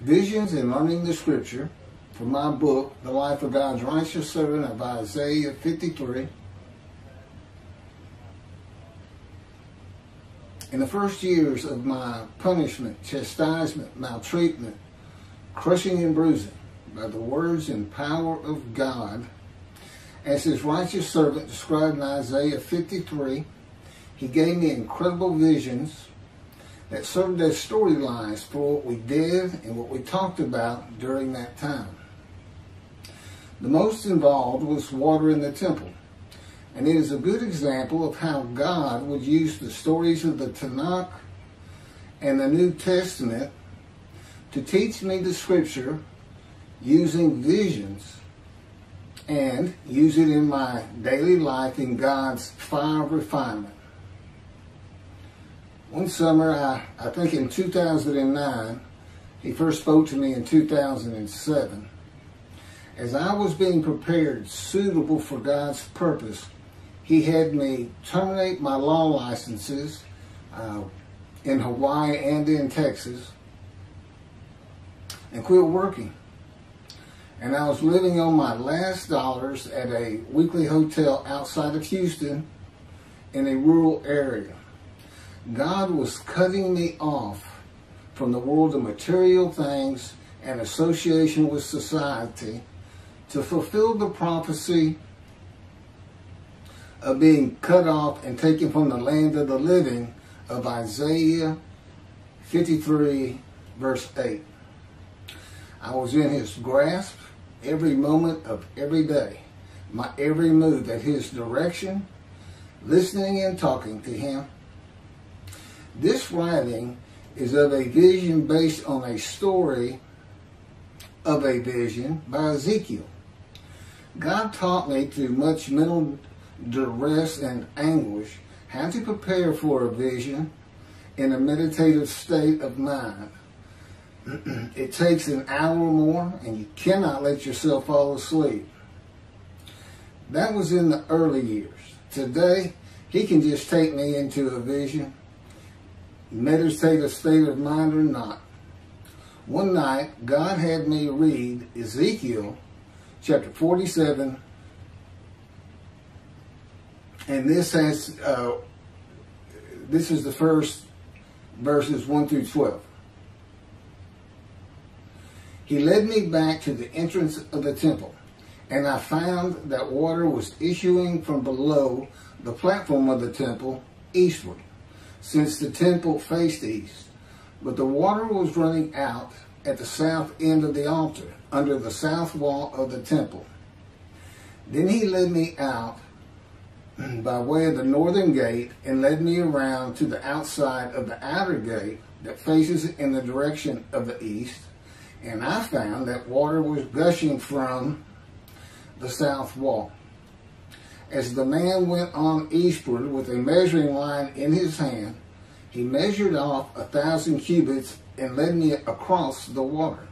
Visions and Learning the Scripture from my book, The Life of God's Righteous Servant of Isaiah 53. In the first years of my punishment, chastisement, maltreatment, crushing and bruising, by the words and power of God, as his righteous servant described in Isaiah 53, he gave me incredible visions that served as storylines for what we did and what we talked about during that time. The most involved was water in the temple. And it is a good example of how God would use the stories of the Tanakh and the New Testament to teach me the scripture using visions and use it in my daily life in God's fire refinement. One summer, I, I think in 2009, he first spoke to me in 2007. As I was being prepared, suitable for God's purpose, he had me terminate my law licenses uh, in Hawaii and in Texas and quit working. And I was living on my last dollars at a weekly hotel outside of Houston in a rural area. God was cutting me off from the world of material things and association with society to fulfill the prophecy of being cut off and taken from the land of the living of Isaiah 53 verse 8. I was in his grasp every moment of every day, my every move at his direction, listening and talking to him. This writing is of a vision based on a story of a vision by Ezekiel. God taught me through much mental duress and anguish how to prepare for a vision in a meditative state of mind. it takes an hour or more, and you cannot let yourself fall asleep. That was in the early years. Today, he can just take me into a vision, meditative state of mind or not. One night, God had me read Ezekiel chapter 47, and this has, uh, this is the first verses 1 through 12. He led me back to the entrance of the temple, and I found that water was issuing from below the platform of the temple eastward, since the temple faced east. But the water was running out at the south end of the altar, under the south wall of the temple. Then he led me out by way of the northern gate and led me around to the outside of the outer gate that faces in the direction of the east. And I found that water was gushing from the south wall. As the man went on eastward with a measuring line in his hand, he measured off a thousand cubits and led me across the water.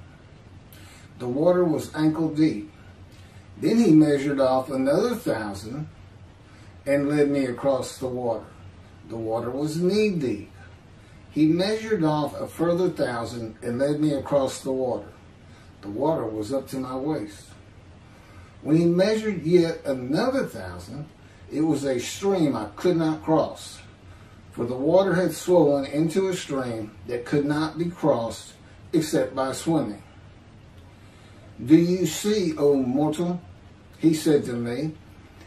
The water was ankle deep. Then he measured off another thousand and led me across the water. The water was knee deep. He measured off a further thousand and led me across the water. The water was up to my waist. When he measured yet another thousand, it was a stream I could not cross, for the water had swollen into a stream that could not be crossed except by swimming. Do you see, O mortal? He said to me,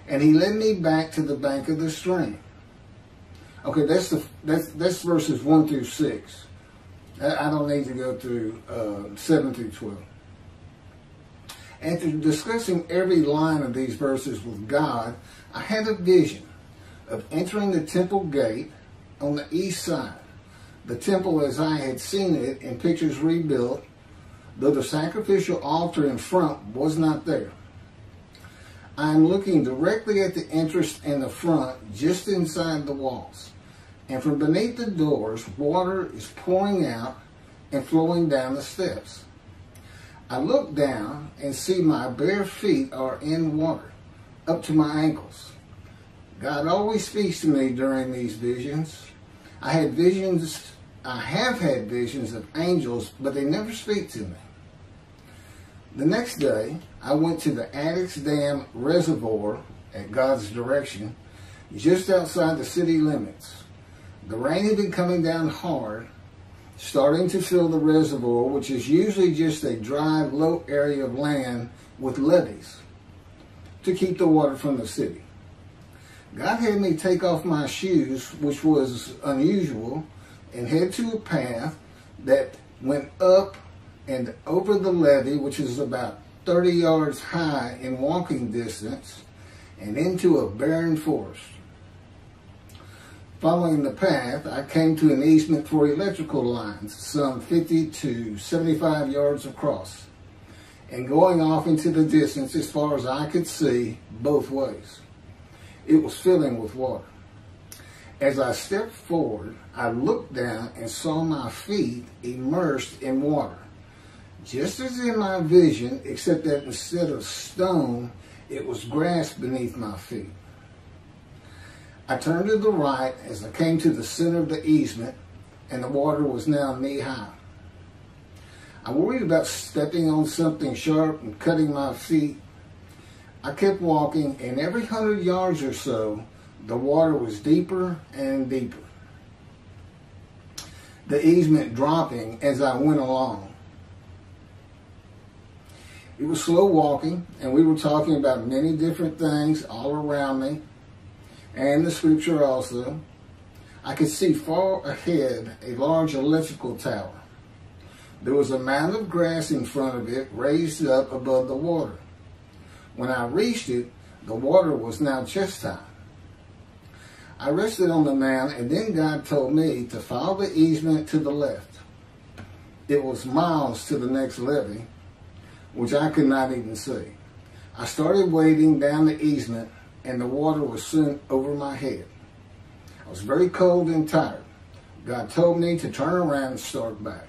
and he led me back to the bank of the stream. Okay, that's the that's that's verses one through six. I don't need to go through uh, seven through twelve. After discussing every line of these verses with God, I had a vision of entering the temple gate on the east side. The temple as I had seen it in pictures rebuilt, though the sacrificial altar in front was not there. I am looking directly at the entrance in the front, just inside the walls. And from beneath the doors, water is pouring out and flowing down the steps. I look down and see my bare feet are in water, up to my ankles. God always speaks to me during these visions. I had visions I have had visions of angels, but they never speak to me. The next day, I went to the Addicks Dam Reservoir at God's direction, just outside the city limits. The rain had been coming down hard, starting to fill the reservoir, which is usually just a dry, low area of land with levees to keep the water from the city. God had me take off my shoes, which was unusual, and head to a path that went up and over the levee, which is about 30 yards high in walking distance, and into a barren forest. Following the path, I came to an easement for electrical lines, some 50 to 75 yards across, and going off into the distance as far as I could see both ways. It was filling with water. As I stepped forward, I looked down and saw my feet immersed in water. Just as in my vision, except that instead of stone, it was grass beneath my feet. I turned to the right as I came to the center of the easement, and the water was now knee high. I worried about stepping on something sharp and cutting my feet. I kept walking, and every hundred yards or so, the water was deeper and deeper. The easement dropping as I went along. It was slow walking, and we were talking about many different things all around me and the scripture also, I could see far ahead a large electrical tower. There was a mound of grass in front of it raised up above the water. When I reached it, the water was now chest high. I rested on the mound and then God told me to follow the easement to the left. It was miles to the next levee, which I could not even see. I started wading down the easement and the water was soon over my head. I was very cold and tired. God told me to turn around and start back.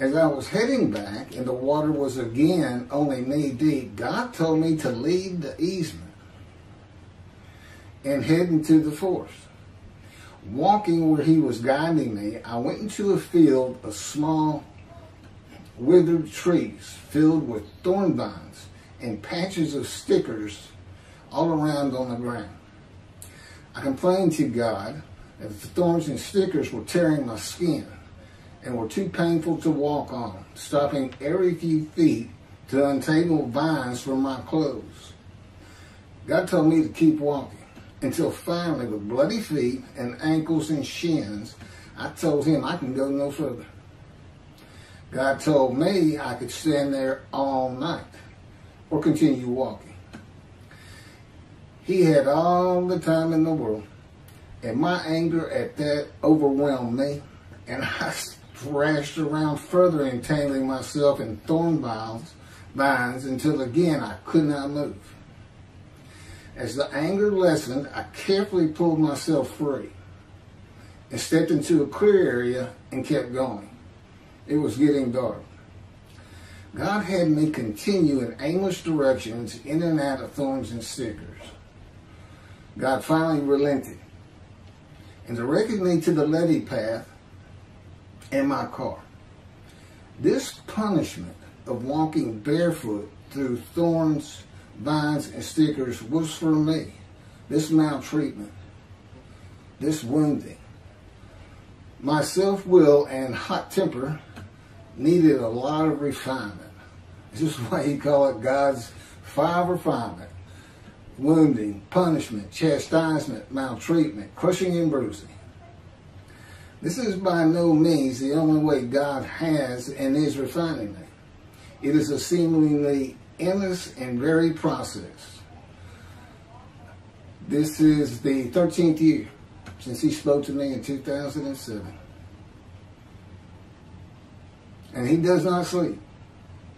As I was heading back and the water was again only knee deep, God told me to leave the easement and head into the forest. Walking where he was guiding me, I went into a field of small withered trees filled with thorn vines and patches of stickers all around on the ground. I complained to God that the thorns and stickers were tearing my skin and were too painful to walk on, stopping every few feet to untangle vines from my clothes. God told me to keep walking until finally, with bloody feet and ankles and shins, I told him I can go no further. God told me I could stand there all night or continue walking. He had all the time in the world. And my anger at that overwhelmed me. And I thrashed around further entangling myself in thorn vines, vines until again I could not move. As the anger lessened, I carefully pulled myself free and stepped into a clear area and kept going. It was getting dark. God had me continue in aimless directions in and out of thorns and stickers. God finally relented and directed me to the levee path in my car. This punishment of walking barefoot through thorns, vines, and stickers was for me. This maltreatment, this wounding. My self-will and hot temper needed a lot of refinement. This is why he call it God's five refinement wounding, punishment, chastisement, maltreatment, crushing and bruising. This is by no means the only way God has and is refining me. It is a seemingly endless and varied process. This is the 13th year since he spoke to me in 2007. And he does not sleep,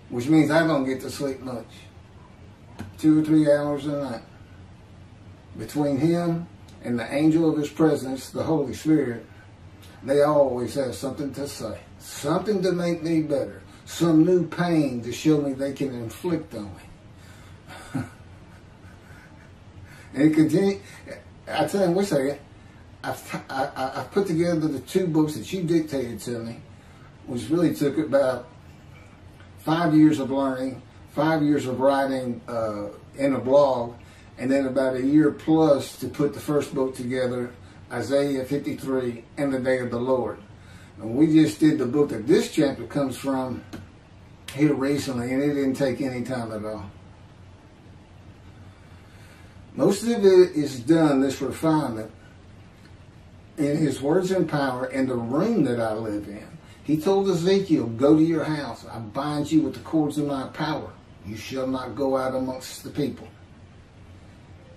which means I don't get to sleep much. Two or three hours a night between him and the angel of his presence, the Holy Spirit, they always have something to say, something to make me better, some new pain to show me they can inflict on me. and it continued, I tell him, wait a second, I've, I, I've put together the two books that you dictated to me, which really took about five years of learning, five years of writing uh, in a blog, and then about a year plus to put the first book together, Isaiah 53 and the Day of the Lord. And we just did the book that this chapter comes from here recently, and it didn't take any time at all. Most of it is done, this refinement, in his words and power in the room that I live in. He told Ezekiel, Go to your house. I bind you with the cords of my power. You shall not go out amongst the people.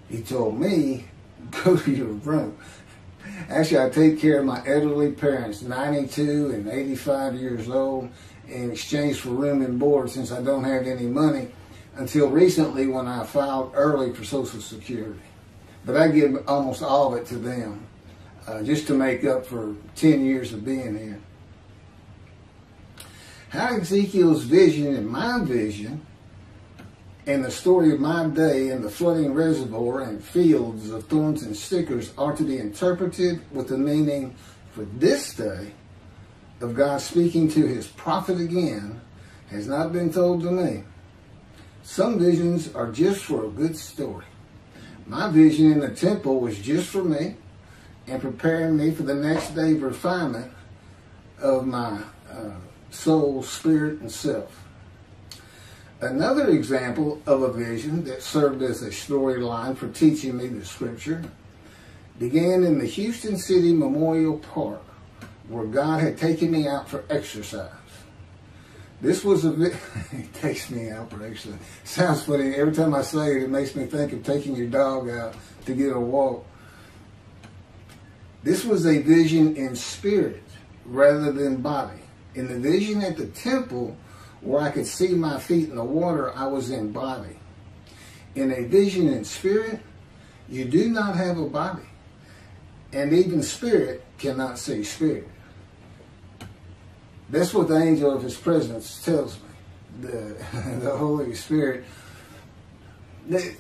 He told me, Go to your room. Actually, I take care of my elderly parents, 92 and 85 years old, in exchange for room and board since I don't have any money until recently when I filed early for Social Security. But I give almost all of it to them uh, just to make up for 10 years of being here. How Ezekiel's vision and my vision and the story of my day in the flooding reservoir and fields of thorns and stickers are to be interpreted with the meaning for this day of God speaking to his prophet again has not been told to me. Some visions are just for a good story. My vision in the temple was just for me and preparing me for the next day of refinement of my uh, soul, spirit, and self. Another example of a vision that served as a storyline for teaching me the scripture began in the Houston City Memorial Park, where God had taken me out for exercise. This was a bit, he takes me out for exercise. Sounds funny. Every time I say it, it makes me think of taking your dog out to get a walk. This was a vision in spirit rather than body. In the vision at the temple, where I could see my feet in the water, I was in body. In a vision in spirit, you do not have a body. And even spirit cannot see spirit. That's what the angel of his presence tells me. The, the Holy Spirit. They,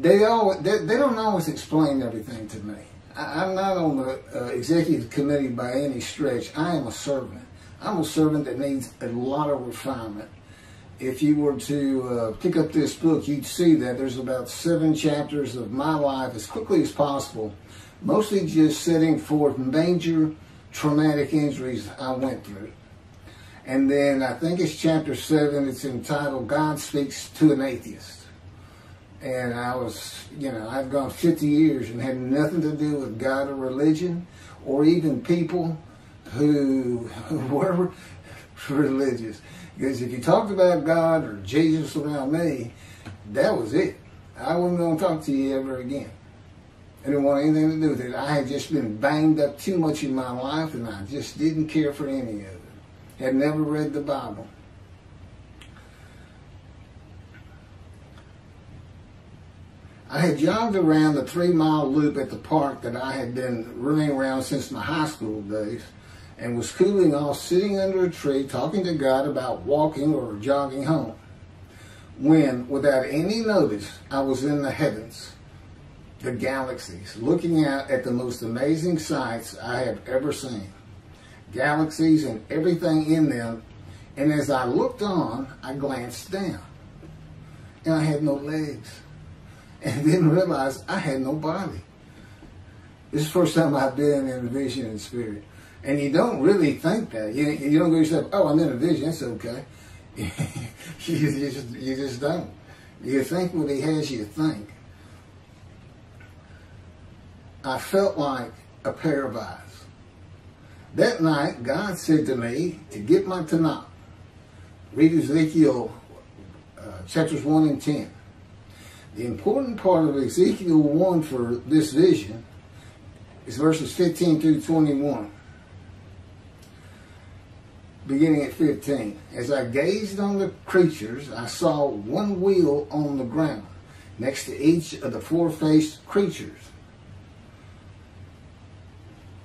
they, they, they don't always explain everything to me. I, am not on the uh, executive committee by any stretch. I am a servant. I'm a servant that needs a lot of refinement. If you were to uh, pick up this book, you'd see that there's about seven chapters of my life as quickly as possible, mostly just setting forth major traumatic injuries I went through. And then I think it's chapter seven, it's entitled God Speaks to an Atheist. And I was, you know, I've gone 50 years and had nothing to do with God or religion or even people who were religious. Because if you talked about God or Jesus around me, that was it. I wasn't going to talk to you ever again. I didn't want anything to do with it. I had just been banged up too much in my life and I just didn't care for any of it. Had never read the Bible. I had jogged around the three mile loop at the park that I had been running around since my high school days and was cooling off sitting under a tree talking to God about walking or jogging home. When, without any notice, I was in the heavens, the galaxies, looking out at the most amazing sights I have ever seen. Galaxies and everything in them. And as I looked on, I glanced down. And I had no legs. And then realized I had no body. This is the first time I've been in a vision and spirit. And you don't really think that. You, you don't go yourself, oh, I'm in a vision, that's okay. you, you, just, you just don't. You think what he has you think. I felt like a pair of eyes. That night, God said to me to get my Tanakh. Read Ezekiel uh, chapters 1 and 10. The important part of Ezekiel 1 for this vision is verses 15 through 21 beginning at 15. As I gazed on the creatures, I saw one wheel on the ground next to each of the four-faced creatures.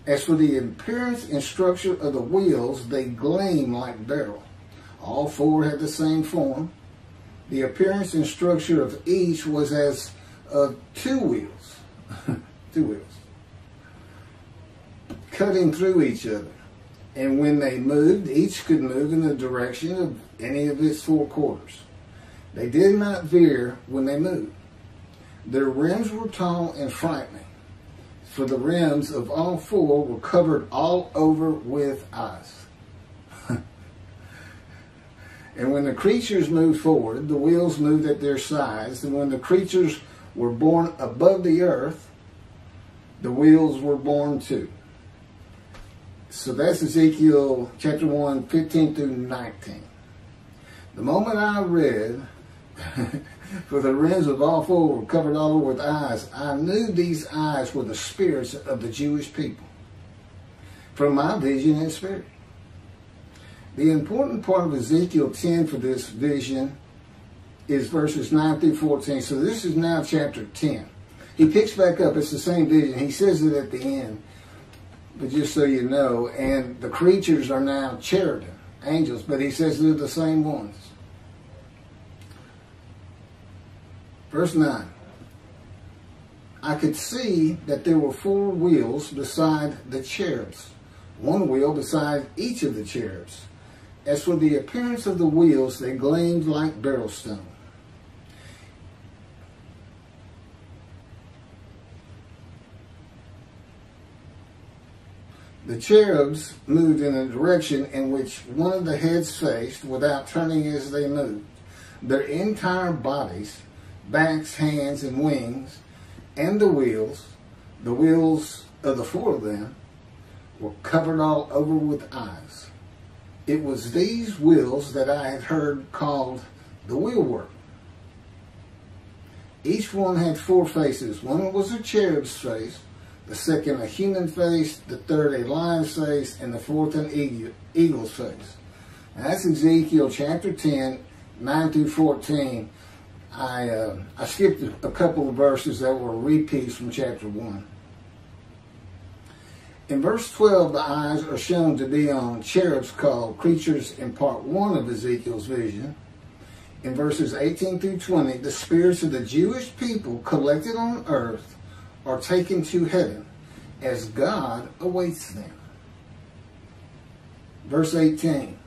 As for the appearance and structure of the wheels, they gleam like beryl. All four had the same form. The appearance and structure of each was as of two wheels. two wheels. cutting through each other. And when they moved, each could move in the direction of any of its four quarters. They did not veer when they moved. Their rims were tall and frightening, for the rims of all four were covered all over with ice. and when the creatures moved forward, the wheels moved at their sides, and when the creatures were borne above the earth, the wheels were borne too. So that's Ezekiel chapter 1, 15 through 19. The moment I read, for the rims of all four were covered all over with eyes, I knew these eyes were the spirits of the Jewish people from my vision and spirit. The important part of Ezekiel 10 for this vision is verses 9 through 14. So this is now chapter 10. He picks back up, it's the same vision. He says it at the end, but just so you know, and the creatures are now cherubim, angels, but he says they're the same ones. Verse 9. I could see that there were four wheels beside the cherubs, one wheel beside each of the cherubs. As for the appearance of the wheels, they gleamed like beryl stone. The cherubs moved in a direction in which one of the heads faced without turning as they moved. Their entire bodies, backs, hands, and wings, and the wheels, the wheels of the four of them, were covered all over with eyes. It was these wheels that I had heard called the wheelwork. Each one had four faces. One was a cherub's face, the second a human face, the third a lion's face, and the fourth an eagle's face. Now, that's Ezekiel chapter 10, 9 through 14. I, uh, I skipped a couple of verses that were repeats from chapter 1. In verse 12, the eyes are shown to be on cherubs called creatures in part 1 of Ezekiel's vision. In verses 18 through 20, the spirits of the Jewish people collected on earth are taken to heaven as God awaits them. Verse 18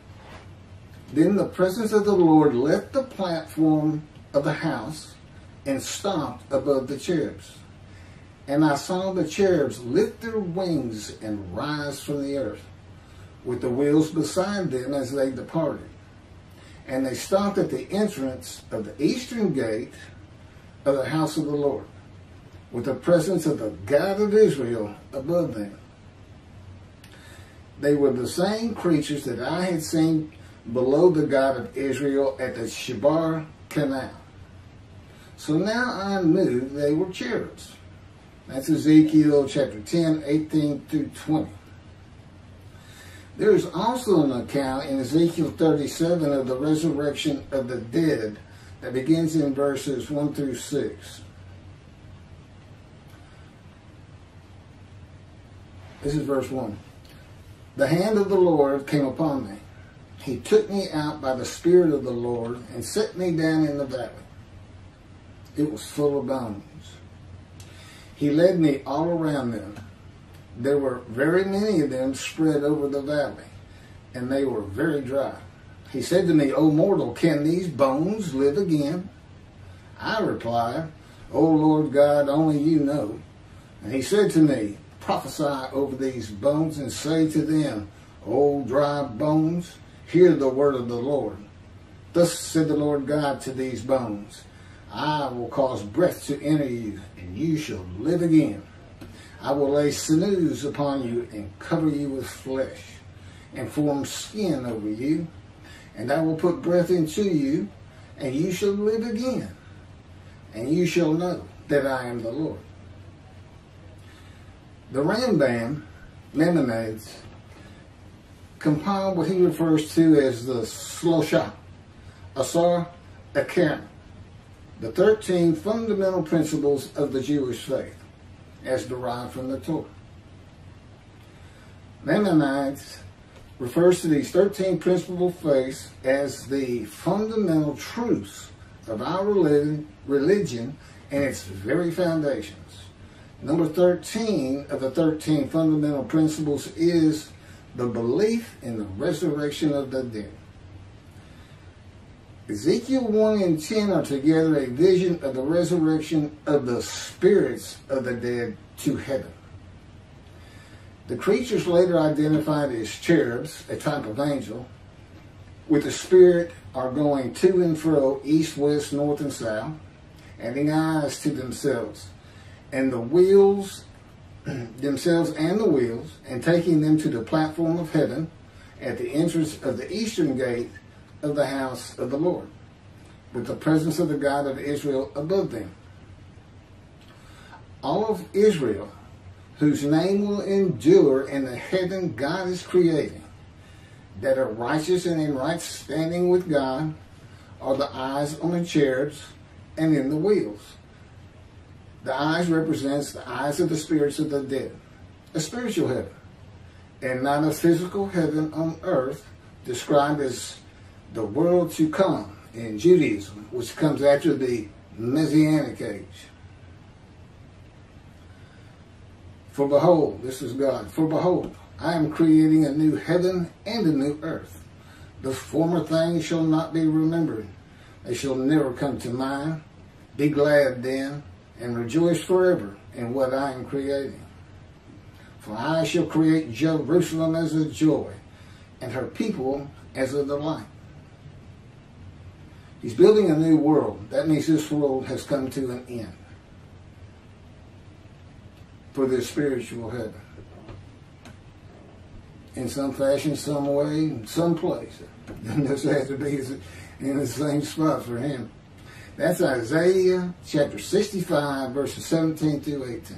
Then the presence of the Lord left the platform of the house and stopped above the cherubs. And I saw the cherubs lift their wings and rise from the earth, with the wheels beside them as they departed. And they stopped at the entrance of the eastern gate of the house of the Lord with the presence of the God of Israel above them. They were the same creatures that I had seen below the God of Israel at the Chebar Canal. So now I knew they were cherubs. That's Ezekiel chapter 10, 18 through 20. There is also an account in Ezekiel 37 of the resurrection of the dead that begins in verses 1 through 6. This is verse 1. The hand of the Lord came upon me. He took me out by the Spirit of the Lord and set me down in the valley. It was full of bones. He led me all around them. There were very many of them spread over the valley, and they were very dry. He said to me, O mortal, can these bones live again? I replied, O Lord God, only you know. And he said to me, prophesy over these bones and say to them, O dry bones, hear the word of the Lord. Thus said the Lord God to these bones, I will cause breath to enter you, and you shall live again. I will lay sinews upon you and cover you with flesh, and form skin over you, and I will put breath into you, and you shall live again, and you shall know that I am the Lord. The Rambam, Maimonides, compiled what he refers to as the Slosha, Asar Akarim, the 13 fundamental principles of the Jewish faith, as derived from the Torah. Maimonides refers to these 13 principal faiths as the fundamental truths of our religion, and its very foundations Number 13 of the 13 fundamental principles is the belief in the resurrection of the dead. Ezekiel 1 and 10 are together a vision of the resurrection of the spirits of the dead to heaven. The creatures later identified as cherubs, a type of angel, with the spirit are going to and fro, east, west, north, and south, having eyes to themselves, and the wheels, themselves and the wheels, and taking them to the platform of heaven at the entrance of the eastern gate of the house of the Lord, with the presence of the God of Israel above them. All of Israel, whose name will endure in the heaven God is creating, that are righteous and in right standing with God, are the eyes on the cherubs and in the wheels. The eyes represents the eyes of the spirits of the dead, a spiritual heaven, and not a physical heaven on earth, described as the world to come in Judaism, which comes after the Messianic age. For behold, this is God, for behold, I am creating a new heaven and a new earth. The former things shall not be remembered. They shall never come to mind. Be glad then and rejoice forever in what I am creating. For I shall create Jerusalem as a joy and her people as a delight. He's building a new world. That means this world has come to an end for this spiritual heaven. In some fashion, some way, some place. Doesn't just have to be in the same spot for him. That's Isaiah chapter 65, verses 17 through 18.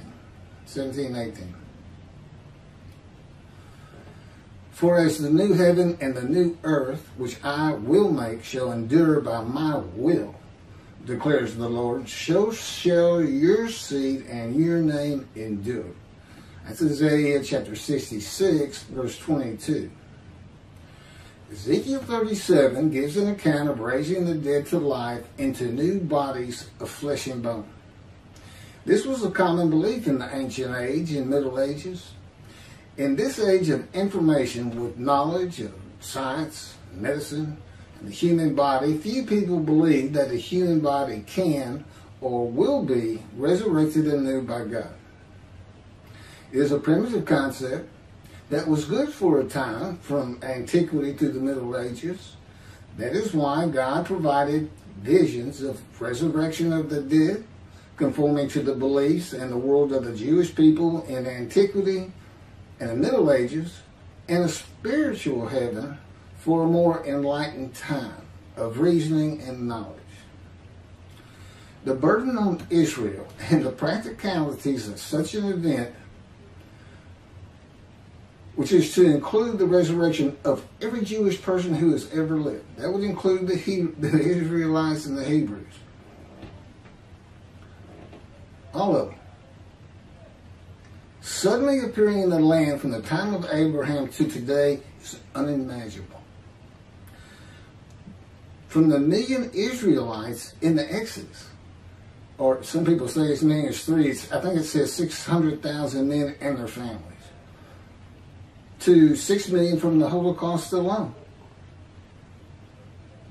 17 18. For as the new heaven and the new earth, which I will make, shall endure by my will, declares the Lord, so shall your seed and your name endure. That's Isaiah chapter 66, verse 22. Ezekiel 37 gives an account of raising the dead to life into new bodies of flesh and bone. This was a common belief in the ancient age and Middle Ages. In this age of information with knowledge of science, medicine, and the human body, few people believe that a human body can or will be resurrected anew by God. It is a primitive concept that was good for a time from antiquity to the Middle Ages. That is why God provided visions of resurrection of the dead, conforming to the beliefs and the world of the Jewish people in antiquity and the Middle Ages and a spiritual heaven for a more enlightened time of reasoning and knowledge. The burden on Israel and the practicalities of such an event, which is to include the resurrection of every Jewish person who has ever lived. That would include the, he- the Israelites and the Hebrews. All of them suddenly appearing in the land from the time of Abraham to today is unimaginable. From the million Israelites in the Exodus, or some people say as many as three, I think it says 600,000 men and their families, to 6 million from the Holocaust alone.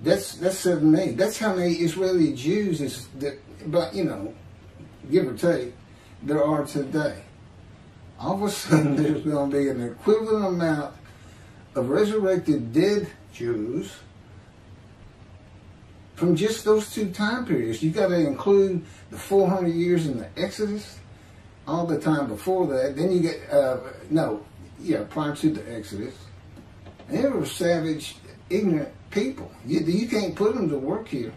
That's that's seven million. That's how many Israeli Jews is that, but you know, give or take, there are today all of a sudden there's going to be an equivalent amount of resurrected dead Jews from just those two time periods. You got to include the 400 years in the Exodus, all the time before that. Then you get uh, no, yeah, prior to the Exodus. They were savage, ignorant people. You, you can't put them to work here.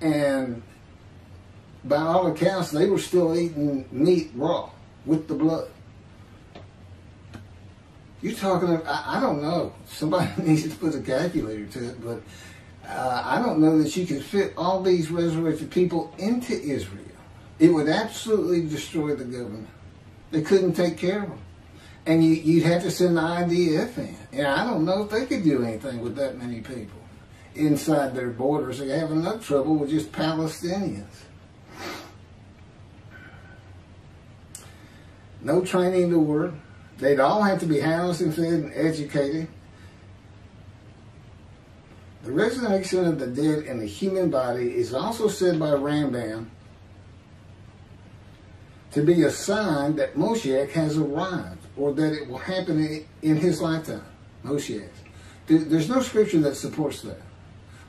And by all accounts, they were still eating meat raw with the blood. You're talking, I, I don't know. Somebody needs to put a calculator to it, but uh, I don't know that you could fit all these resurrected people into Israel. It would absolutely destroy the government. They couldn't take care of them. And you, you'd have to send the IDF in. And I don't know if they could do anything with that many people inside their borders. They have enough trouble with just Palestinians. no training to work. They'd all have to be housed and fed and educated. The resurrection of the dead in the human body is also said by Rambam to be a sign that Moshiach has arrived or that it will happen in his lifetime. Moshiach. There's no scripture that supports that.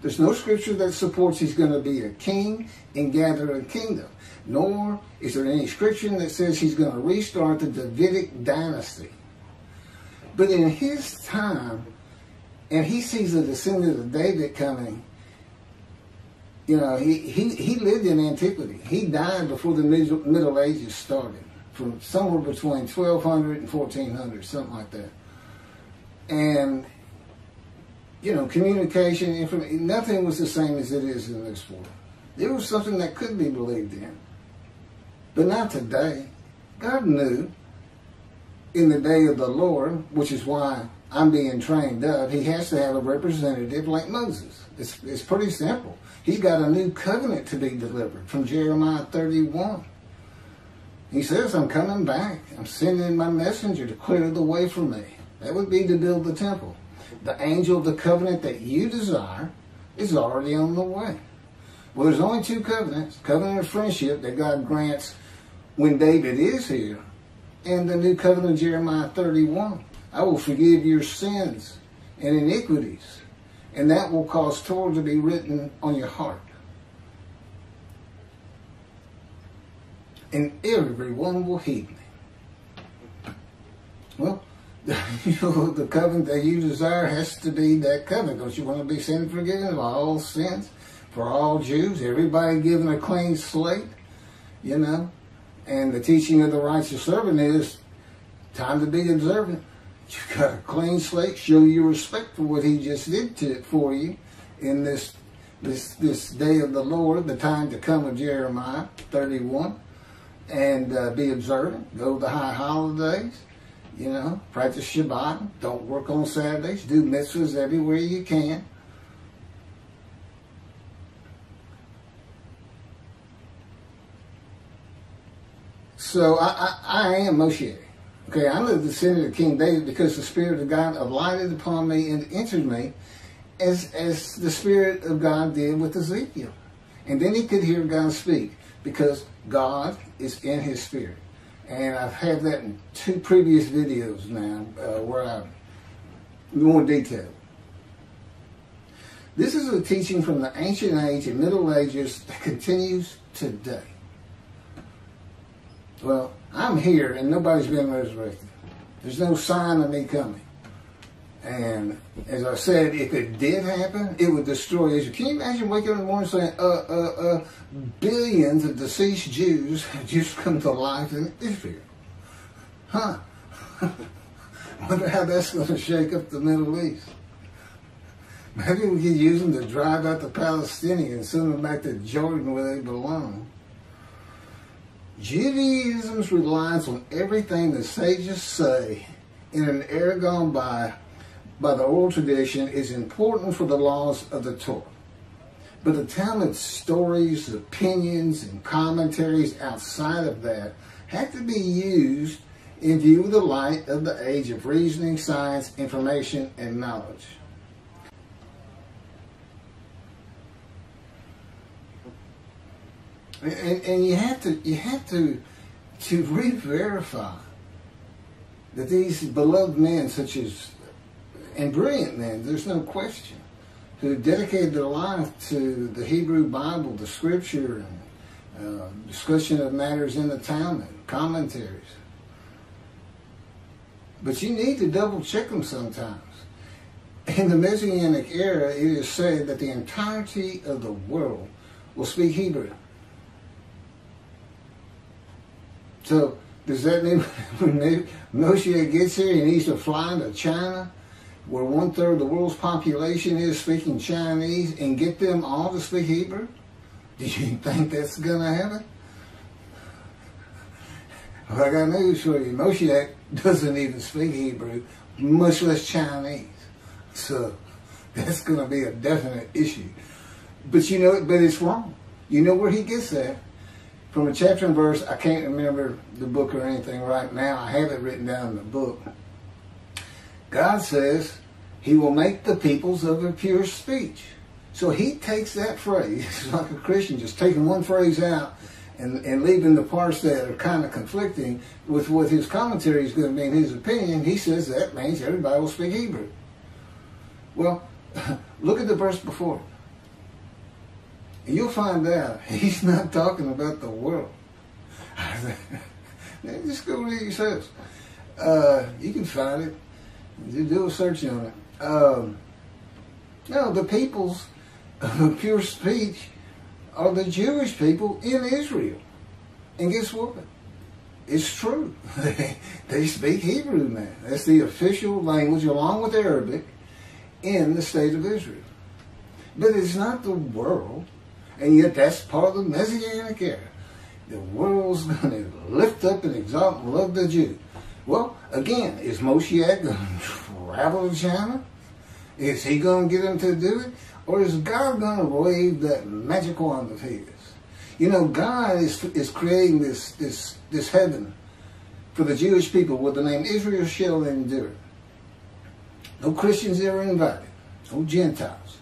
There's no scripture that supports he's going to be a king and gather a kingdom. Nor is there any scripture that says he's going to restart the Davidic dynasty. But in his time, and he sees the descendant of David coming, you know, he, he, he lived in antiquity. He died before the Middle, Middle Ages started, from somewhere between 1200 and 1400, something like that. And you know, communication, information, nothing was the same as it is in this world. It was something that could be believed in. But not today. God knew in the day of the Lord, which is why I'm being trained up, he has to have a representative like Moses. It's, it's pretty simple. He's got a new covenant to be delivered from Jeremiah 31. He says, I'm coming back. I'm sending my messenger to clear the way for me. That would be to build the temple the angel of the covenant that you desire is already on the way. Well, there's only two covenants covenant of friendship that God grants when David is here, and the new covenant of Jeremiah 31. I will forgive your sins and iniquities, and that will cause Torah to be written on your heart. And everyone will heed me. Well, you know, the covenant that you desire has to be that covenant. Don't you want to be sin forgiven of all sins for all Jews? Everybody given a clean slate, you know. And the teaching of the righteous servant is time to be observant. You got a clean slate. Show your respect for what He just did to for you in this this this day of the Lord, the time to come of Jeremiah 31, and uh, be observant. Go to the high holidays you know, practice Shabbat. Don't work on Saturdays. Do mitzvahs everywhere you can. So I, I, I am Moshe. Okay, I'm the descendant of King David because the Spirit of God alighted upon me and entered me as, as the Spirit of God did with Ezekiel. And then he could hear God speak because God is in his spirit and I've had that in two previous videos now uh, where I'm more detailed. This is a teaching from the ancient age and Middle Ages that continues today. Well, I'm here and nobody's been resurrected. There's no sign of me coming. And as I said, if it did happen, it would destroy Israel. Can you imagine waking up in the morning saying, uh, uh, uh, billions of deceased Jews have just come to life in Israel? Huh. Wonder how that's going to shake up the Middle East. Maybe we could use them to drive out the Palestinians, send them back to Jordan where they belong. Judaism relies on everything the sages say in an era gone by by the oral tradition is important for the laws of the Torah. But the Talmud's stories, opinions, and commentaries outside of that have to be used in view of the light of the age of reasoning, science, information, and knowledge. And, and you have to you have to to re-verify that these beloved men such as and brilliant men, there's no question, who dedicated their life to the Hebrew Bible, the scripture, and uh, discussion of matters in the Talmud, commentaries. But you need to double check them sometimes. In the Messianic era, it is said that the entirety of the world will speak Hebrew. So, does that mean when Moshe gets here, he needs to fly to China where one third of the world's population is speaking Chinese and get them all to speak Hebrew? Do you think that's going to happen? Well, I got news for you. Moshe doesn't even speak Hebrew, much less Chinese. So that's going to be a definite issue. But you know, but it's wrong. You know where he gets that? from a chapter and verse. I can't remember the book or anything right now. I have it written down in the book. God says he will make the peoples of a pure speech. So he takes that phrase, like a Christian just taking one phrase out and, and leaving the parts that are kind of conflicting with what his commentary is going to be his opinion. He says that means everybody will speak Hebrew. Well, look at the verse before. You'll find out he's not talking about the world. Just go read it yourselves. Uh, you can find it. You do a search on it. Um, no, the peoples of pure speech are the Jewish people in Israel. And guess what? It's true. they speak Hebrew now. That's the official language along with Arabic in the state of Israel. But it's not the world. And yet that's part of the Messianic era. The world's going to lift up and exalt and love the Jew. Well, again, is Moshiach going to travel to China? Is he going to get them to do it? Or is God going to wave that magic wand of his? You know, God is, is creating this, this, this heaven for the Jewish people with the name Israel shall endure. No Christians ever invited. No Gentiles.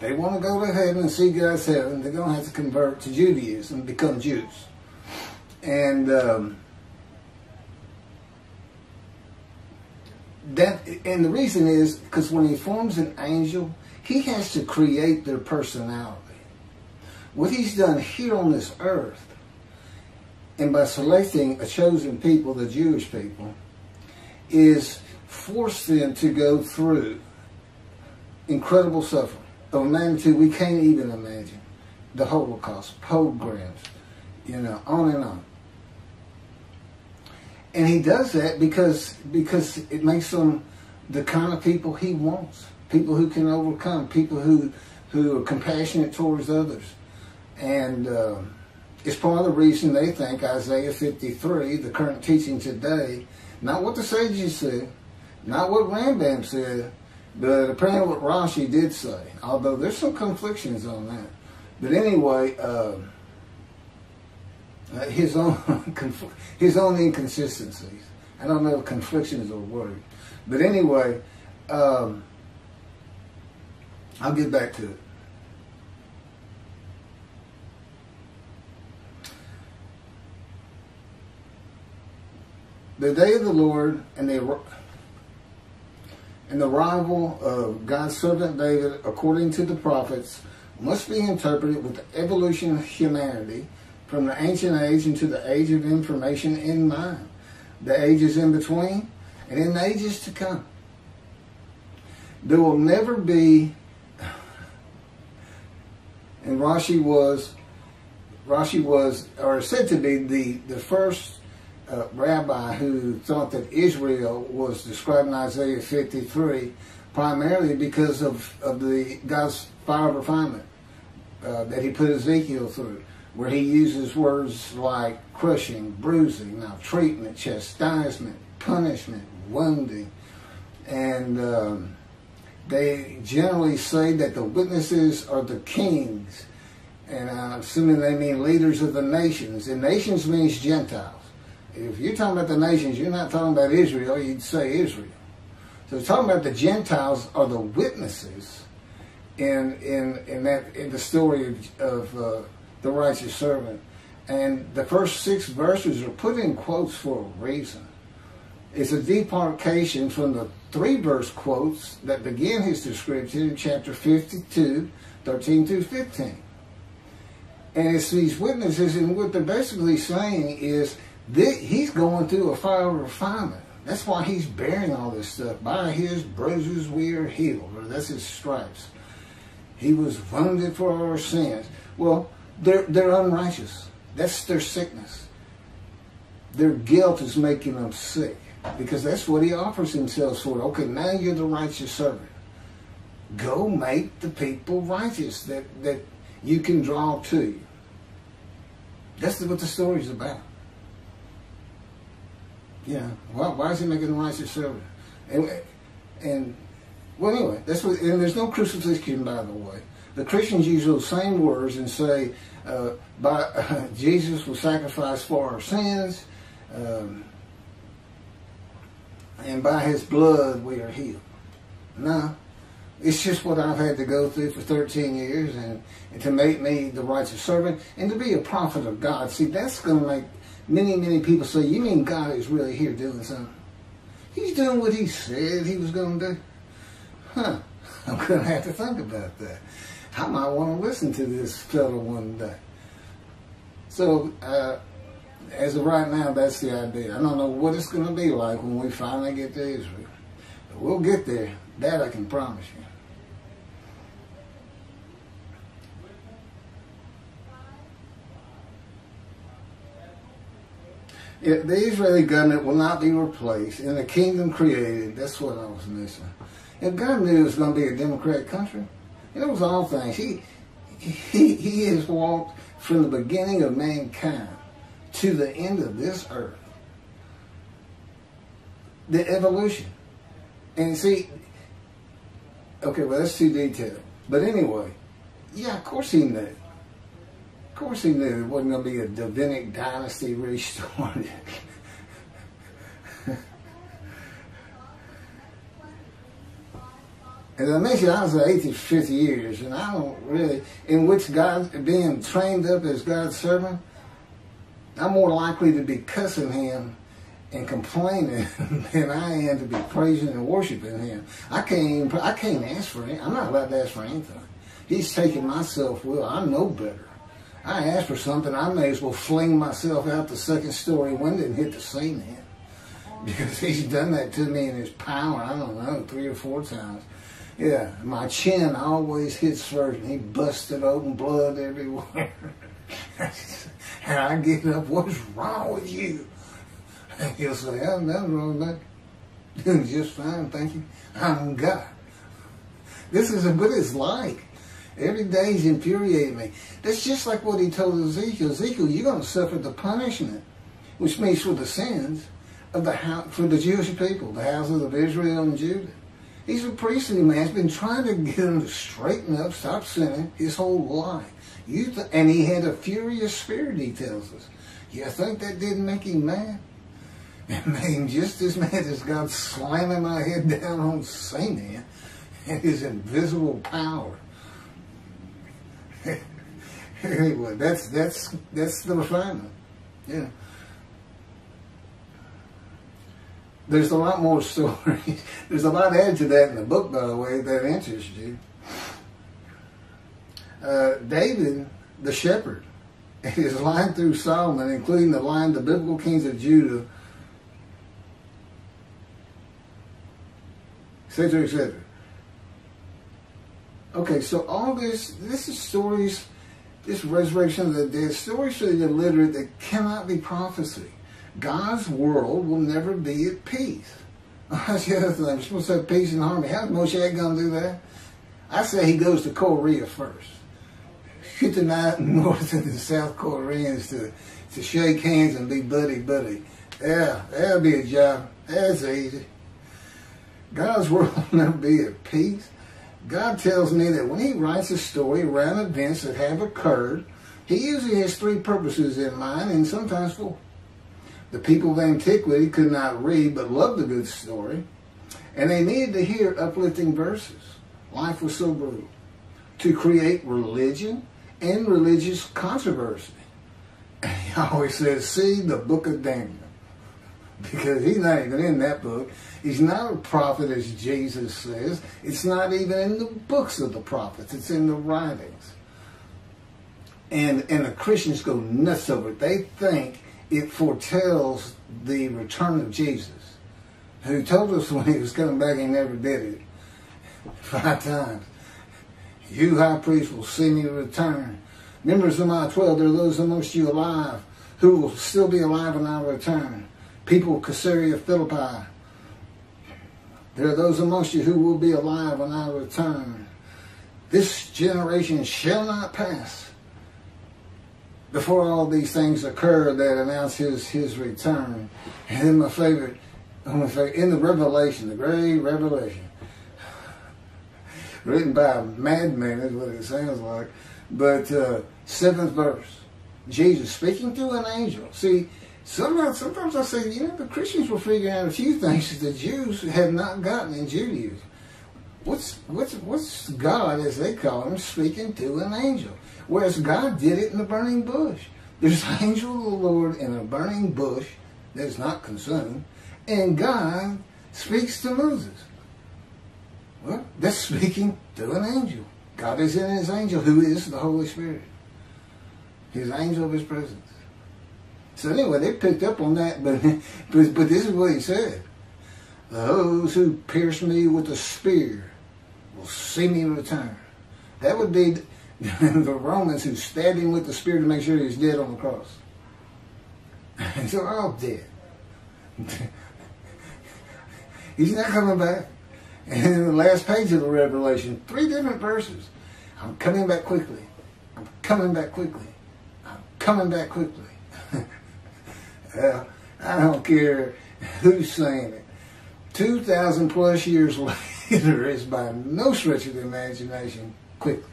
They want to go to heaven and see God's heaven. They're going to have to convert to Judaism and become Jews. And um, that, and the reason is because when He forms an angel, He has to create their personality. What He's done here on this earth, and by selecting a chosen people, the Jewish people, is force them to go through incredible suffering of a magnitude we can't even imagine. The Holocaust, pogroms, you know, on and on. And he does that because because it makes them the kind of people he wants. People who can overcome, people who who are compassionate towards others. And uh, it's part of the reason they think Isaiah 53, the current teaching today, not what the sages said, not what Rambam said, but apparently what Rashi did say, although there's some conflictions on that. But anyway, uh, uh his own his own inconsistencies. I don't know if confliction is a word, but anyway, um, I'll get back to it. The day of the Lord and the and the arrival of God's servant David, according to the prophets, must be interpreted with the evolution of humanity from the ancient age into the age of information in mind, the ages in between, and in the ages to come. There will never be, and Rashi was, Rashi was, or said to be the, the first uh, rabbi who thought that Israel was described in Isaiah 53 primarily because of, of the God's fire refinement uh, that he put Ezekiel through, where he uses words like crushing, bruising, maltreatment, chastisement, punishment, wounding. And um, they generally say that the witnesses are the kings, and I'm assuming they mean leaders of the nations. And nations means Gentiles if you're talking about the nations, you're not talking about Israel, you'd say Israel. So talking about the Gentiles are the witnesses in in in that in the story of, of uh, the righteous servant. And the first six verses are put in quotes for a reason. It's a demarcation from the three verse quotes that begin his description in chapter 52, 13 through 15. And it's these witnesses, and what they're basically saying is that he's going through a fire of refinement. That's why he's bearing all this stuff. By his bruises we are healed, or that's his stripes. He was wounded for our sins. Well, they're, they're unrighteous. That's their sickness. Their guilt is making them sick because that's what he offers himself for. Okay, now you're the righteous servant. Go make the people righteous that, that you can draw to you. That's what the story's about. Yeah. Why, why is he making the righteous servant? And, and well, anyway, that's what. And there's no crucifixion, by the way. The Christians use those same words and say, uh, by, uh, Jesus was sacrificed for our sins, um, and by his blood we are healed. No, it's just what I've had to go through for 13 years and, and to make me the righteous servant and to be a prophet of God. See, that's going to make many, many people say, you mean God is really here doing something? He's doing what he said he was going to do. Huh. I'm going to have to think about that. I might want to listen to this fellow one day. So, uh, as of right now, that's the idea. I don't know what it's going to be like when we finally get to Israel. But we'll get there. That I can promise you. the Israeli government will not be replaced and the kingdom created. That's what I was missing. Knew it was going to be a democratic country. It was all things. He, he, he has walked from the beginning of mankind to the end of this earth. The evolution. And see, okay, well, that's too detailed. But anyway, yeah, of course he knew. Of course he knew it wasn't going to be a Davidic dynasty restored. As I mentioned, I was an atheist for 50 years, and I don't really, in which God, being trained up as God's servant, I'm more likely to be cussing him and complaining than I am to be praising and worshiping him. I can't even, I can't ask for it. I'm not allowed to ask for anything. He's taking my self-will. I know better. I ask for something, I may as well fling myself out the second story window and hit the ceiling. Because he's done that to me in his power, I don't know, three or four times. Yeah, my chin always hits first, he busted open, blood everywhere. and I get up, what's wrong with you? And he'll say, oh, nothing wrong with that. Doing just fine, thank you. I'm God. This is what it's like. Every day he's infuriating me. That's just like what he told Ezekiel. Ezekiel, you're going to suffer the punishment, which means for the sins of the house, for the Jewish people, the houses of Israel and Judah. He's a priestly man. He's been trying to get him to straighten up, stop sinning his whole life. You th- and he had a furious spirit, he tells us. You think that didn't make him mad? It made him just as mad as God slamming my head down on Satan and his invisible power. anyway, that's that's that's the refinement. Yeah. There's a lot more stories. There's a lot added to that in the book, by the way, that interests you. Uh, David, the shepherd, his line through Solomon, including the line the biblical kings of Judah, etc., etc. Okay, so all this, this is stories, this resurrection of the dead, stories for the illiterate that cannot be prophecy. God's world will never be at peace. That's the other thing. We're supposed to have peace and harmony. How's Moshe going to do that? I say he goes to Korea first. Get the North and the South Koreans to, to shake hands and be buddy-buddy. Yeah, that'll be a job. That's easy. God's world will never be at peace. God tells me that when he writes a story around events that have occurred, he usually has three purposes in mind and sometimes four. The people of antiquity could not read but loved a good story, and they needed to hear uplifting verses. Life was so brutal. To create religion and religious controversy. And he always says, see the book of Daniel. Because he's not even in that book. He's not a prophet as Jesus says. It's not even in the books of the prophets. It's in the writings. And, and the Christians go nuts over it. They think it foretells the return of Jesus, who told us when he was coming back he never did it. Five times. You, high priest, will see me return. Members of my 12, there are those amongst you alive who will still be alive when I return. People of Caesarea Philippi, there are those amongst you who will be alive when I return. This generation shall not pass before all these things occur that announce his his return. And then my favorite, my favorite in the Revelation, the great Revelation, written by a madman is what it sounds like. But uh, seventh verse, Jesus speaking to an angel. See, sometimes, sometimes I say, you know, the Christians will figure out a few things that the Jews have not gotten in Judaism. What's what's what's God, as they call him, speaking to an angel? Whereas God did it in the burning bush. There's an angel of the Lord in a burning bush that is not consumed, and God speaks to Moses. Well, that's speaking to an angel. God is in his angel, who is the Holy Spirit. His angel of his presence. So anyway, they picked up on that, but, but, but this is what he said. Those who pierce me with a spear will see me return. That would be the Romans who stabbed him with the spear to make sure he's dead on the cross. And so oh, all dead. he's not coming back. And in the last page of the Revelation, three different verses. I'm coming back quickly. I'm coming back quickly. I'm coming back quickly. well, I don't care who's saying it. 2,000 plus years later is by no stretch of the imagination quickly.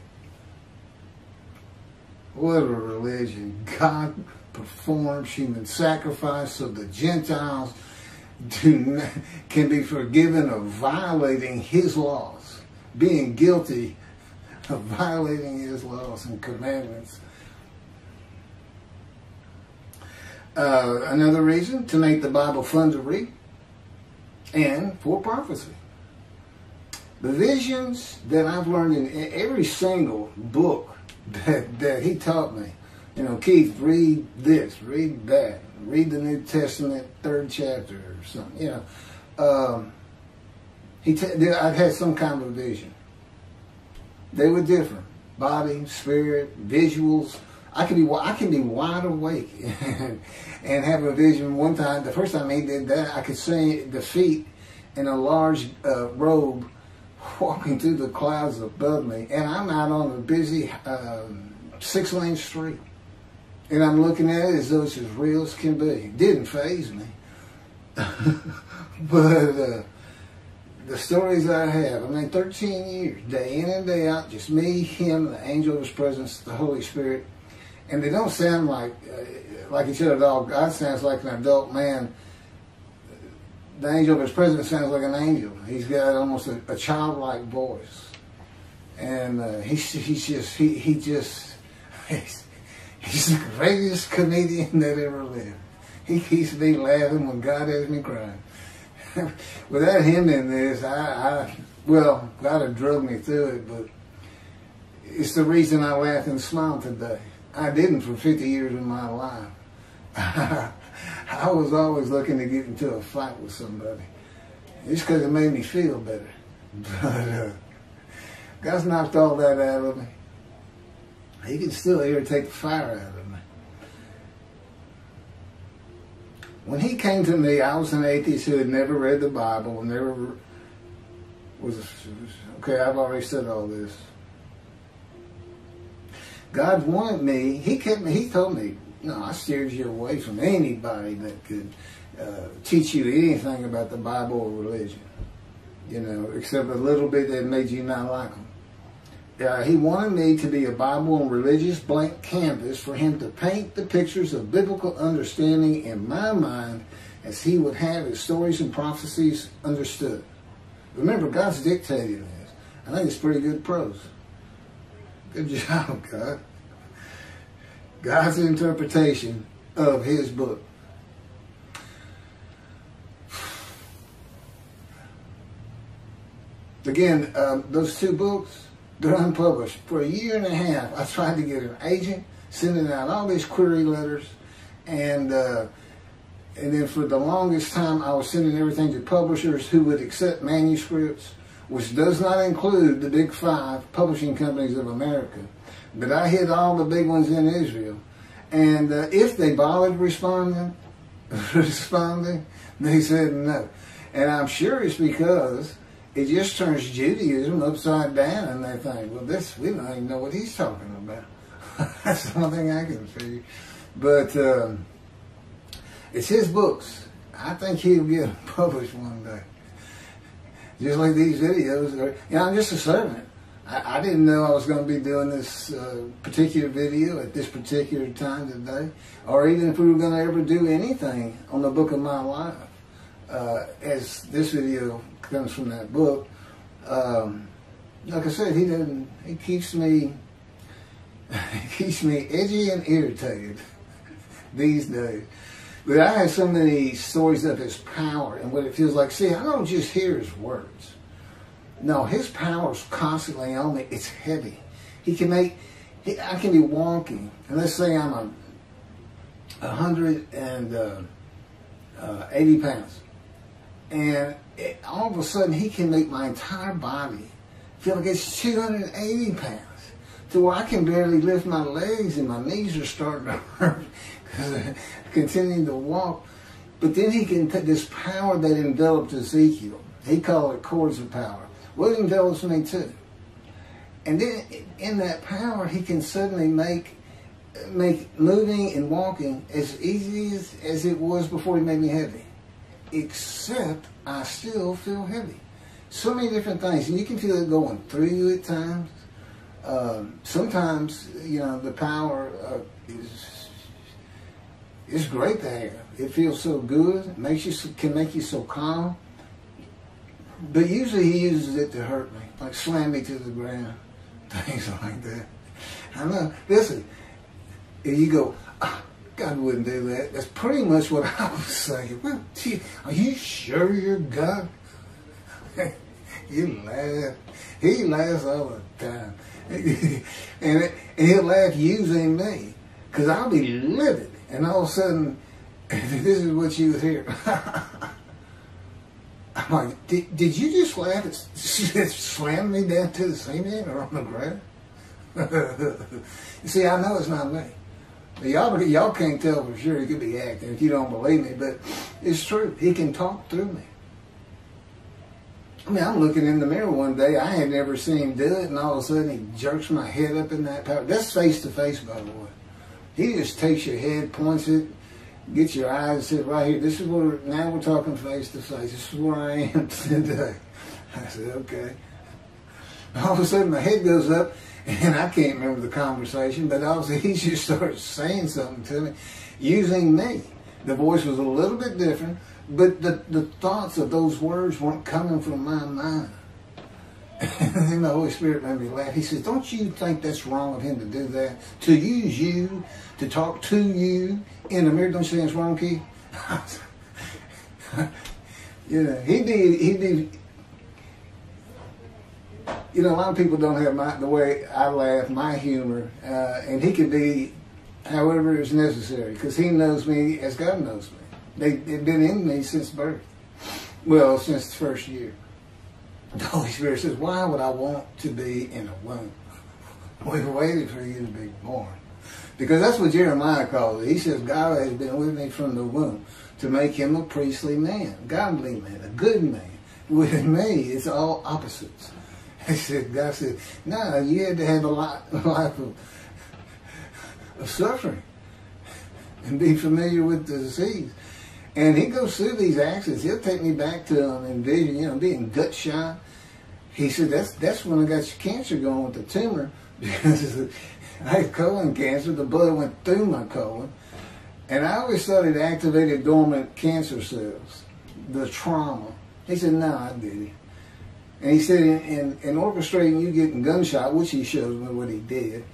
What a religion. God performs human sacrifice so the Gentiles not, can be forgiven of violating his laws, being guilty of violating his laws and commandments. Uh, another reason to make the Bible fun to read and for prophecy. The visions that I've learned in every single book that, that he taught me, you know, Keith, read this, read that, read the New Testament third chapter or something, you know. Um, he t- I've had some kind of vision. They were different. Body, spirit, visuals. I can be I can be wide awake and, and have a vision. One time, the first time he did that, I could see the feet in a large uh, robe walking through the clouds above me, and I'm out on a busy um, six-lane street, and I'm looking at it as though it's as real as can be. Didn't faze me, but. Uh, the stories I have, I mean, 13 years, day in and day out, just me, him, the angel of his presence, the Holy Spirit. And they don't sound like, uh, like each other at all. God sounds like an adult man. The angel of his presence sounds like an angel. He's got almost a, a childlike voice. And uh, he's, he's just, he, he just, he's, he's the greatest comedian that ever lived. He keeps me laughing when God has me crying. without him in this, I, I well, God had drug me through it, but it's the reason I laugh and smile today. I didn't for 50 years of my life. I was always looking to get into a fight with somebody. Just because it made me feel better. But uh, God's knocked all that out of me. He can still irritate the fire out of me. when he came to me, I was an atheist who had never read the Bible, never was, okay, I've already said all this. God wanted me, he kept me, he told me, no, I steered you away from anybody that could uh, teach you anything about the Bible or religion, you know, except a little bit that made you not like them. Uh, he wanted me to be a Bible and religious blank canvas for him to paint the pictures of biblical understanding in my mind as he would have his stories and prophecies understood. Remember, God's dictating this. I think it's pretty good prose. Good job, God. God's interpretation of his book. Again, um, those two books, they're unpublished. For a year and a half, I tried to get an agent, sending out all these query letters, and uh, and then for the longest time, I was sending everything to publishers who would accept manuscripts, which does not include the big five publishing companies of America. But I hit all the big ones in Israel, and uh, if they bothered responding, responding, they said no. And I'm sure it's because it just turns Judaism upside down, and they think, well, this we don't even know what he's talking about. That's the only thing I can figure. But um, it's his books. I think he'll get published one day. Just like these videos. Are, you know, I'm just a servant. I, I didn't know I was going to be doing this uh, particular video at this particular time today, or even if we were going to ever do anything on the book of my life. Uh, as this video comes from that book, um, like I said, he doesn't. He keeps me. He keeps me edgy and irritated these days. But I have so many stories of his power and what it feels like. See, I don't just hear his words. No, his power is constantly on me. It's heavy. He can make, he, I can be walking, and let's say I'm a, a hundred and uh, uh, pounds, and it, all of a sudden he can make my entire body feel like it's 280 pounds to where I can barely lift my legs and my knees are starting to hurt because I'm continuing to walk. But then he can take this power that enveloped Ezekiel. He called it cords of power. It envelops me too. And then in that power, he can suddenly make make moving and walking as easy as, as it was before he made me heavy. Except I still feel heavy. So many different things. And you can feel it going through you at times. Um, sometimes, you know, the power uh, is it's great to have. It feels so good. It makes you can make you so calm. But usually he uses it to hurt me, like slam me to the ground, things like that. I know. Listen, if you go, oh, God wouldn't do that. That's pretty much what I was saying. Well, gee, are you sure you're God? you laugh. He laughs all the time. and, and he'll laugh using me. Because I'll be livid. And all of a sudden, this is what you hear. I'm like, did, did you just laugh and slam me down to the cement or on the ground? see, I know it's not me. Y'all, y'all can't tell for sure. He could be acting if you don't believe me, but it's true. He can talk through me. I mean, I'm looking in the mirror one day. I had never seen him do it, and all of a sudden he jerks my head up in that power. That's face to face, by the way. He just takes your head, points it, get your eyes and sit right here. This is where now we're talking face to face. This is where I am today. I said, okay. All of a sudden my head goes up and I can't remember the conversation, but all of a sudden he just starts saying something to me using me. The voice was a little bit different, but the, the thoughts of those words weren't coming from my mind. And the Holy Spirit made me laugh. He says, Don't you think that's wrong of him to do that? To use you, to talk to you in the mirror, don't you think it's know, he did, he did, you know, a lot of people don't have my, the way I laugh, my humor, uh, and he can be however is necessary because he knows me as God knows me. They, they've been in me since birth. Well, since the first year. The Holy Spirit says, why would I want to be in a womb? We've waited for you to be born. Because that's what Jeremiah calls it. He says, God has been with me from the womb to make him a priestly man, godly man, a good man. With me, it's all opposites. He said, God said, no, you had to have a, life of, of suffering and be familiar with the disease. And he goes through these actions. He'll take me back to um, envision, you know, being gut shot. He said, that's, that's when I got your cancer going with the tumor because I had colon cancer. The blood went through my colon. And I always thought it activated dormant cancer cells, the trauma. He said, no, I didn't. And he said, in, in, in orchestrating you getting gunshot, which he shows me what he did,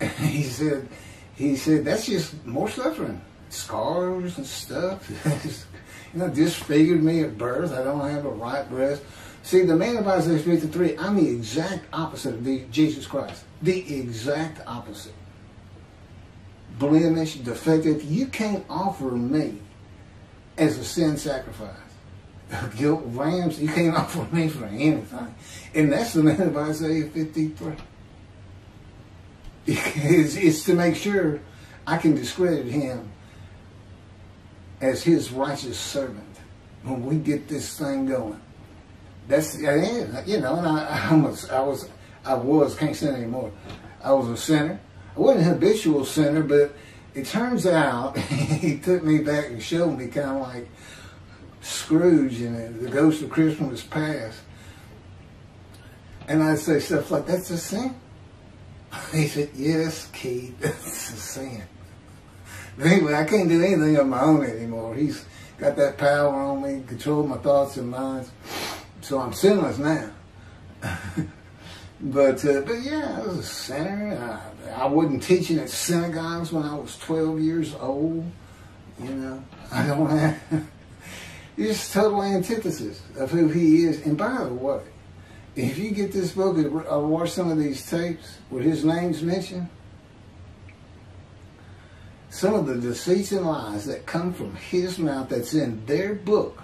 he said, he said, that's just more suffering scars and stuff. you know, disfigured me at birth. I don't have a right breast. See, the man of Isaiah 53, I'm the exact opposite of the, Jesus Christ. The exact opposite. Blemish, defective. You can't offer me as a sin sacrifice. Guilt rams, you can't offer me for anything. And that's the man of Isaiah 53. It's, it's to make sure I can discredit him as his righteous servant when we get this thing going. That's you know, and I, I was I was I was can't sin anymore. I was a sinner. I wasn't a habitual sinner, but it turns out he took me back and showed me kind of like Scrooge and the ghost of Christmas past. And I'd say stuff like, that's a sin. He said, yes, Keith, that's a sin. But anyway, I can't do anything of my own anymore. He's got that power on me, control my thoughts and minds. So I'm sinless now. but uh, but yeah, I was a sinner. I, I wasn't teaching at synagogues when I was 12 years old. You know, I don't have. it's total antithesis of who he is. And by the way, if you get this book or watch some of these tapes where his name's mentioned, some of the deceits and lies that come from his mouth that's in their book,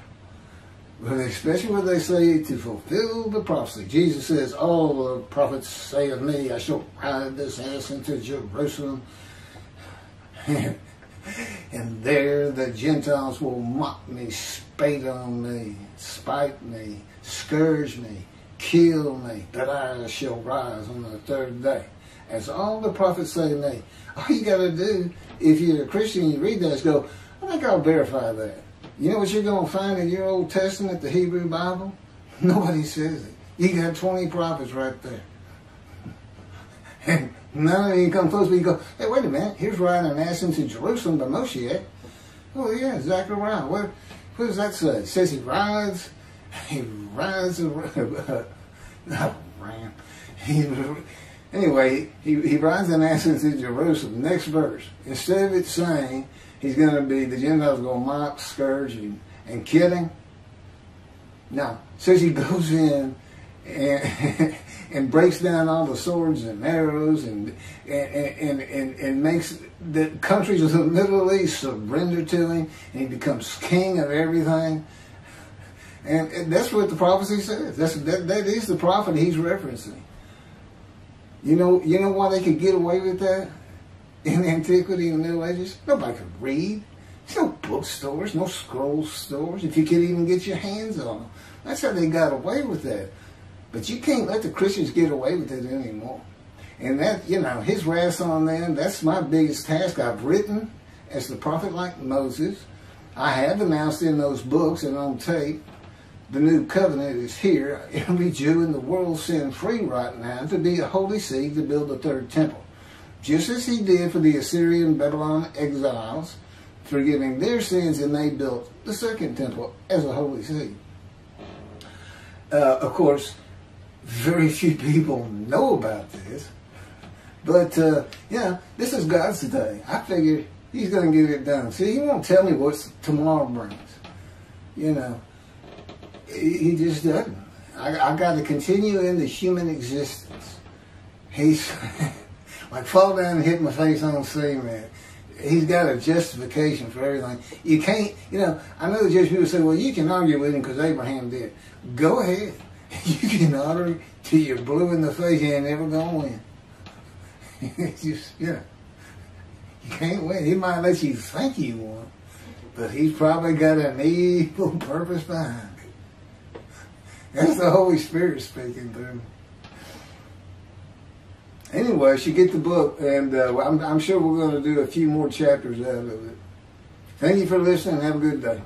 especially when they say to fulfill the prophecy. Jesus says, all the prophets say of me, I shall ride this ass into Jerusalem. and there the Gentiles will mock me, spate on me, spite me, scourge me, kill me, but I shall rise on the third day. As all the prophets say to me, all you got to do, if you're a Christian, you read that, is go, I think I'll verify that. You know what you're going to find in your Old Testament, the Hebrew Bible? Nobody says it. You got 20 prophets right there. And none of them come close, but you go, hey, wait a minute, here's riding an ass into Jerusalem by Moshe. Oh, yeah, Zechariah. What, what does that say? It says he rides, he rides, a, oh, not ram. He, anyway, he, he rides an ass into Jerusalem. Next verse. Instead of it saying he's going to be, the Gentiles going to mock, scourge, and, and kill him, no. says he goes in and, and breaks down all the swords and arrows and and, and, and, and makes the countries of the Middle East surrender to him and he becomes king of everything. And, and that's what the prophecy says. That's, that, that is the prophet he's referencing. You know, you know why they could get away with that in antiquity and the Middle Ages? Nobody could read. There's no bookstores, no scroll stores, if you could even get your hands on them. That's how they got away with that. But you can't let the Christians get away with it anymore. And that, you know, his wrath on them, that's my biggest task. I've written as the prophet like Moses. I have announced in those books and on tape, the new covenant is here. Every Jew in the world sin free right now to be a holy seed to build the third temple. Just as he did for the Assyrian Babylon exiles, forgiving their sins, and they built the second temple as a holy seed. Uh, of course, very few people know about this. But, uh, yeah, this is God's day. I figured he's going to get it done. See, he won't tell me what tomorrow brings. You know, he, he just doesn't. I, I got to continue in the human existence. He's like fall down and hit my face on the cement. He's got a justification for everything. You can't, you know, I know the Jewish people say, well, you can argue with him because Abraham did. Go ahead. you can honor till you're blue in the face. You ain't never gonna win. it's just yeah, you can't win. He might let you think he won, but he's probably got an evil purpose behind it. That's the Holy Spirit speaking through. Anyway, she get the book, and uh, I'm, I'm sure we're going to do a few more chapters out of it. Thank you for listening. Have a good day.